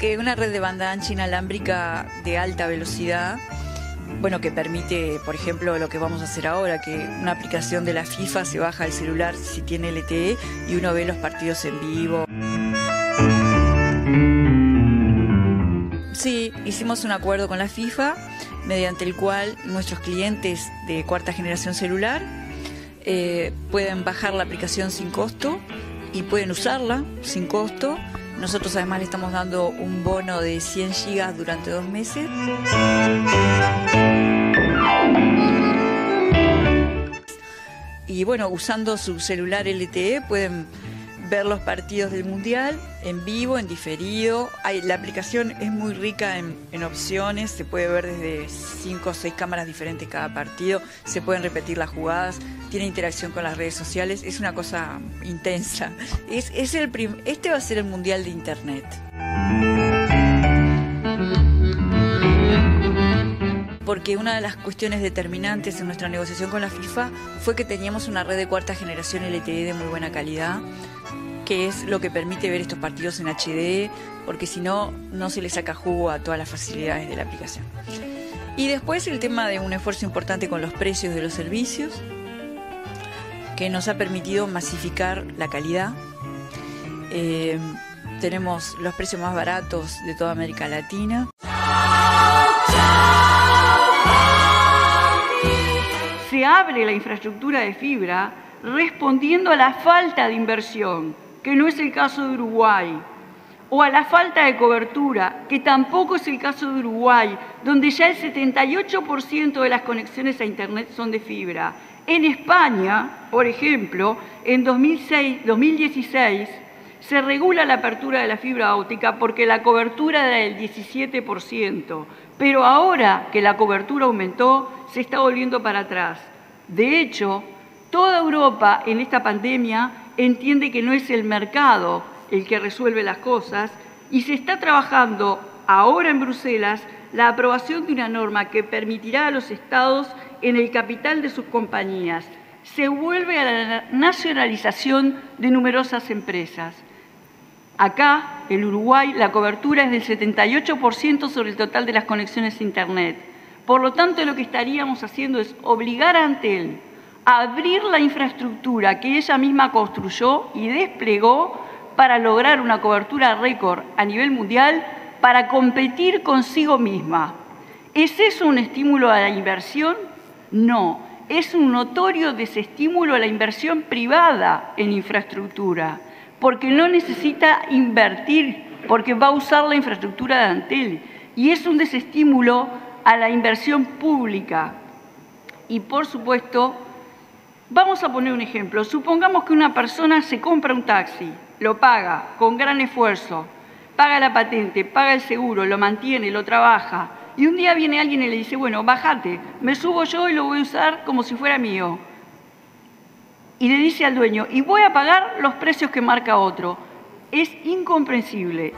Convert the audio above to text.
que una red de banda ancha inalámbrica de alta velocidad, bueno, que permite, por ejemplo, lo que vamos a hacer ahora, que una aplicación de la FIFA se baja al celular si tiene LTE y uno ve los partidos en vivo. Sí, hicimos un acuerdo con la FIFA mediante el cual nuestros clientes de cuarta generación celular eh, pueden bajar la aplicación sin costo y pueden usarla sin costo. Nosotros además le estamos dando un bono de 100 gigas durante dos meses. Y bueno, usando su celular LTE pueden ver los partidos del Mundial en vivo, en diferido. Hay, la aplicación es muy rica en, en opciones, se puede ver desde 5 o 6 cámaras diferentes cada partido, se pueden repetir las jugadas, tiene interacción con las redes sociales, es una cosa intensa. Es, es el prim- este va a ser el Mundial de Internet. porque una de las cuestiones determinantes en nuestra negociación con la FIFA fue que teníamos una red de cuarta generación LTE de muy buena calidad, que es lo que permite ver estos partidos en HD, porque si no, no se le saca jugo a todas las facilidades de la aplicación. Y después el tema de un esfuerzo importante con los precios de los servicios, que nos ha permitido masificar la calidad. Eh, tenemos los precios más baratos de toda América Latina. se abre la infraestructura de fibra respondiendo a la falta de inversión, que no es el caso de Uruguay, o a la falta de cobertura, que tampoco es el caso de Uruguay, donde ya el 78% de las conexiones a Internet son de fibra. En España, por ejemplo, en 2006, 2016 se regula la apertura de la fibra óptica porque la cobertura era del 17%, pero ahora que la cobertura aumentó, se está volviendo para atrás. De hecho, toda Europa en esta pandemia entiende que no es el mercado el que resuelve las cosas y se está trabajando ahora en Bruselas la aprobación de una norma que permitirá a los estados en el capital de sus compañías. Se vuelve a la nacionalización de numerosas empresas. Acá, en Uruguay, la cobertura es del 78% sobre el total de las conexiones Internet. Por lo tanto, lo que estaríamos haciendo es obligar a Antel a abrir la infraestructura que ella misma construyó y desplegó para lograr una cobertura récord a nivel mundial para competir consigo misma. ¿Es eso un estímulo a la inversión? No, es un notorio desestímulo a la inversión privada en infraestructura porque no necesita invertir, porque va a usar la infraestructura de Antel. Y es un desestímulo a la inversión pública. Y por supuesto, vamos a poner un ejemplo. Supongamos que una persona se compra un taxi, lo paga con gran esfuerzo, paga la patente, paga el seguro, lo mantiene, lo trabaja. Y un día viene alguien y le dice, bueno, bájate, me subo yo y lo voy a usar como si fuera mío y le dice al dueño, y voy a pagar los precios que marca otro. Es incomprensible.